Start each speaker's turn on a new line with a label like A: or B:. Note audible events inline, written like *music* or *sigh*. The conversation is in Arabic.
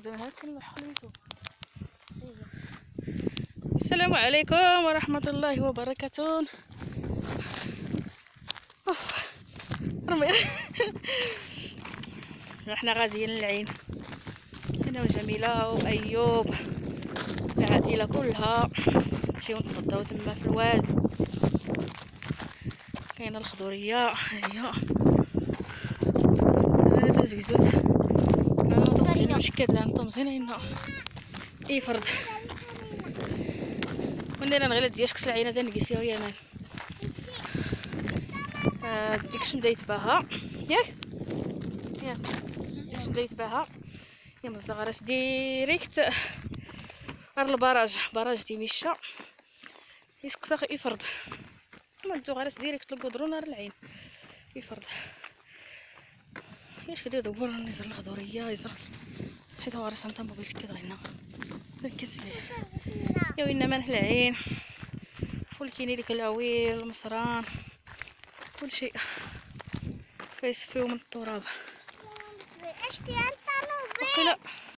A: زعما هاكا حليتو السلام عليكم ورحمة الله وبركاته. أوف. رمي. *laughs* إحنا غازيين للعين أنا وجميلة وأيوب. العائلة كلها. نمشيو نتغداو تما في الواز كاينة الخضورية. هي هذا زكزوت لا طمزين مشكل لا طمزين هنا. اي فرد. وندير نغير دياش كسل عينا زين نقيسيو يا مان آه ديك شنو بديت بها؟ ياك؟ ياك. ديك شنو بديت بها؟ يا مزغرس ديريكت. غير البراج. براج تيميشا يسكسا يفرض ما نتو غير ديريكت القدرون نار العين. يفرض ياش كدير دبر نزل الخضوريه يزر حيت هو رسم تم موبيل سكيت غينا كتسلي يا وين مالح العين والكيني ديك العويل المصران كل شيء. كيصفيو من التراب.